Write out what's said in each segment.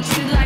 that I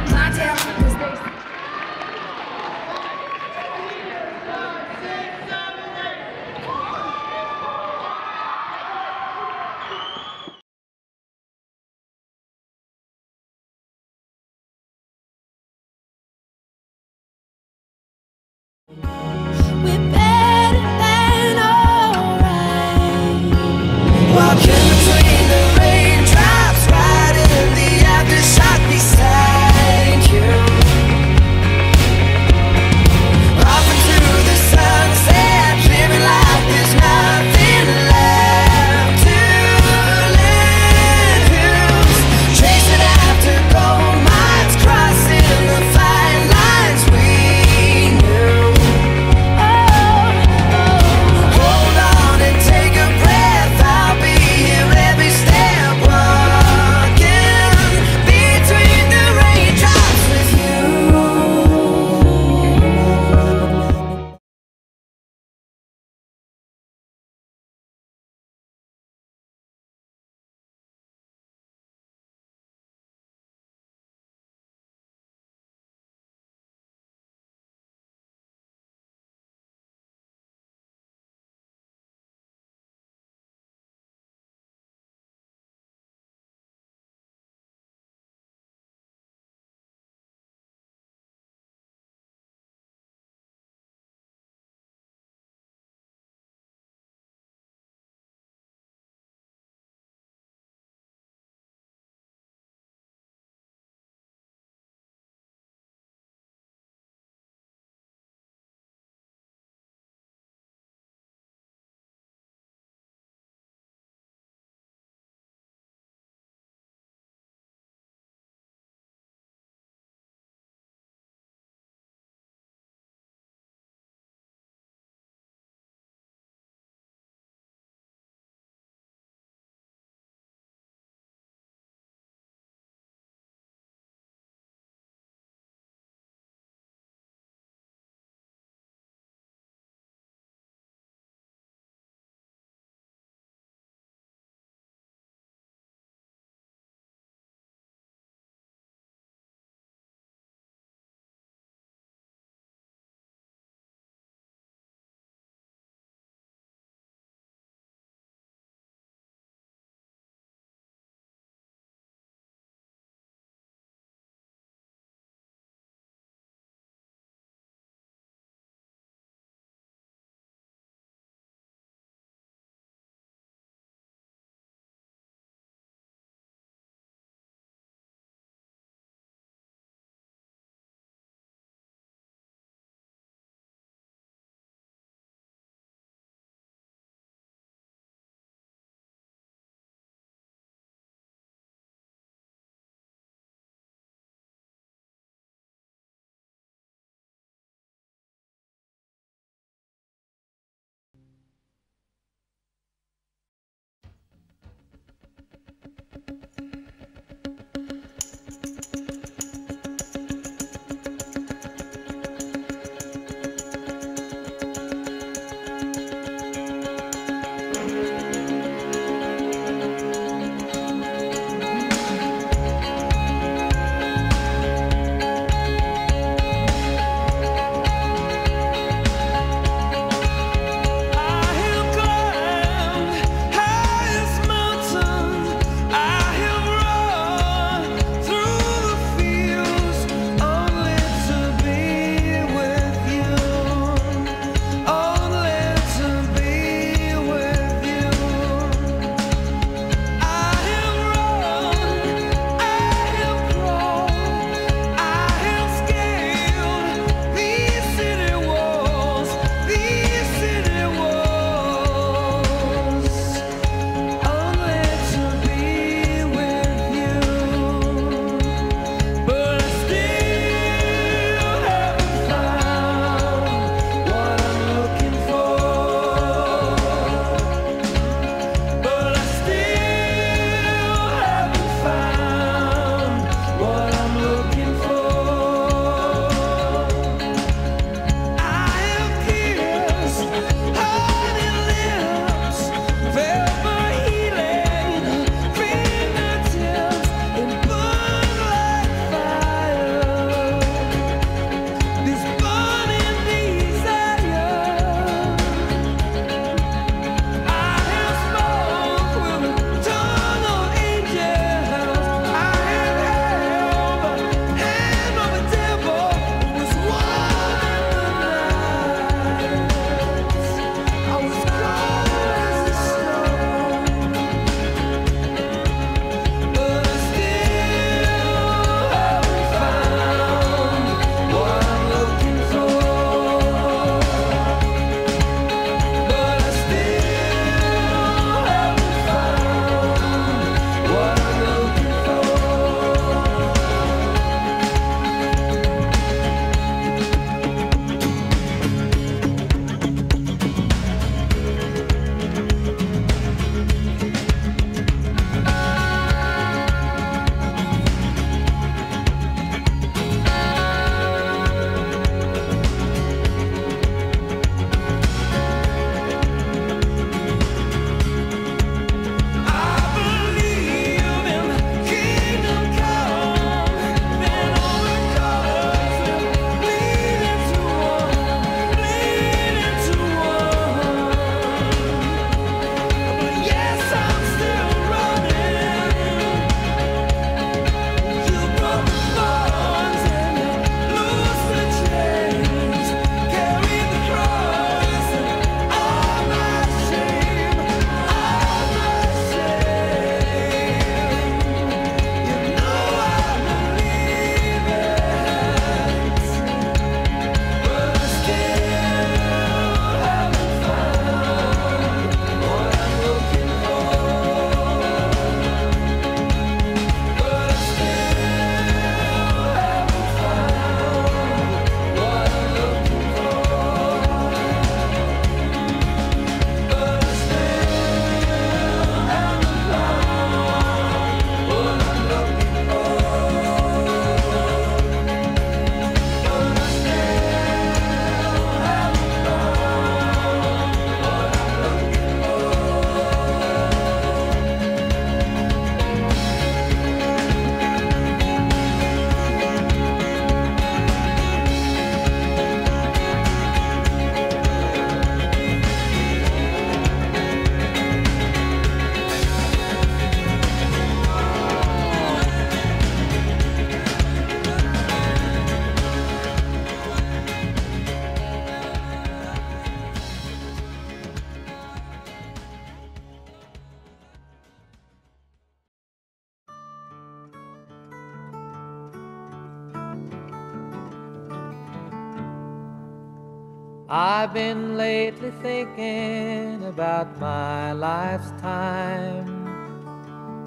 I've been lately thinking about my life's time,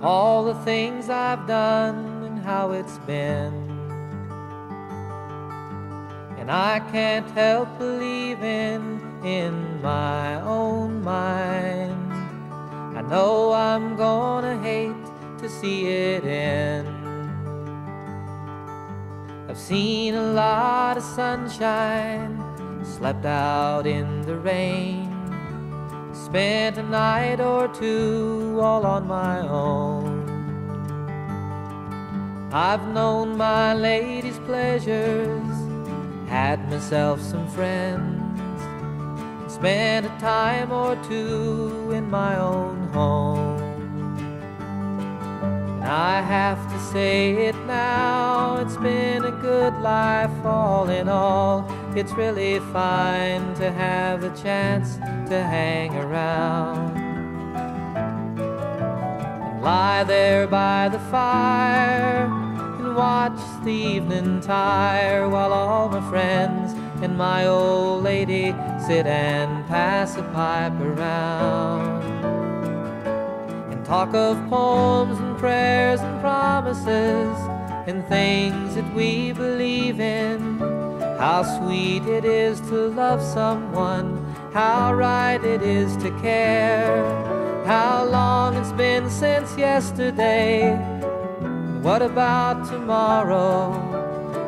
all the things I've done and how it's been. And I can't help believing in my own mind. I know I'm gonna hate to see it end. I've seen a lot of sunshine, slept out in the rain, spent a night or two all on my own. I've known my lady's pleasures, had myself some friends, spent a time or two in my own home. And I have to say it now, it's been a good life all in all. It's really fine to have the chance to hang around and lie there by the fire and watch the evening tire while all my friends and my old lady sit and pass a pipe around and talk of poems and prayers and promises and things that we believe in. How sweet it is to love someone, how right it is to care. How long it's been since yesterday. What about tomorrow?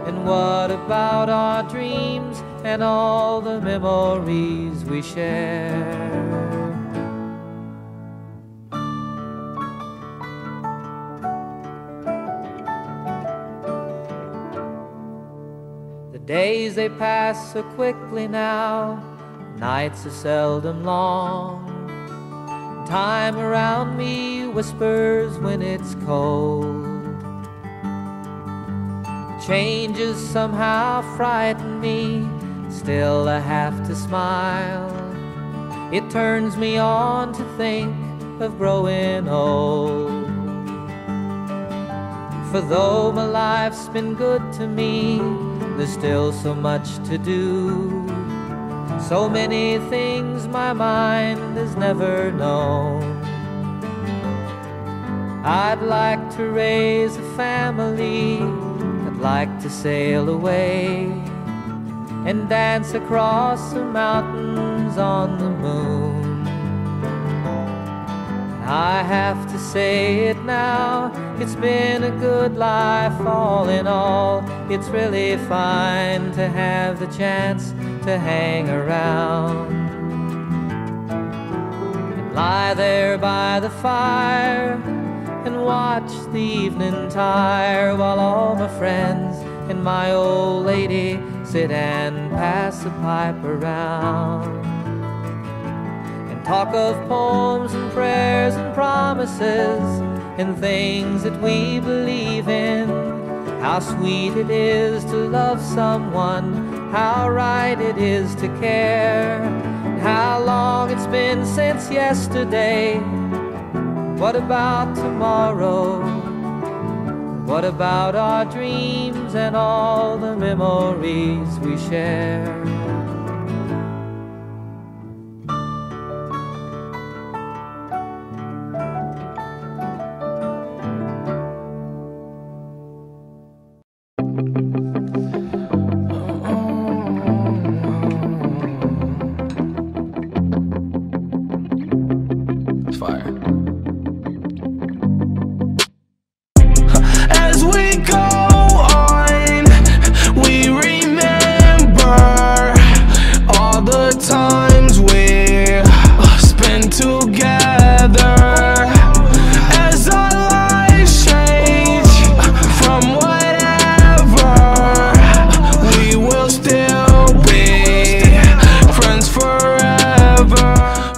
And what about our dreams and all the memories we share? Days they pass so quickly now, nights are seldom long. Time around me whispers when it's cold. Changes somehow frighten me, still I have to smile. It turns me on to think of growing old. For though my life's been good to me, there's still so much to do. So many things my mind has never known. I'd like to raise a family, I'd like to sail away and dance across the mountains on the moon. I have to say it now. It's been a good life, all in all. It's really fine to have the chance to hang around and lie there by the fire and watch the evening tire while all my friends and my old lady sit and pass the pipe around talk of poems and prayers and promises and things that we believe in. How sweet it is to love someone, how right it is to care, how long it's been since yesterday. What about tomorrow? What about our dreams and all the memories we share? Fire.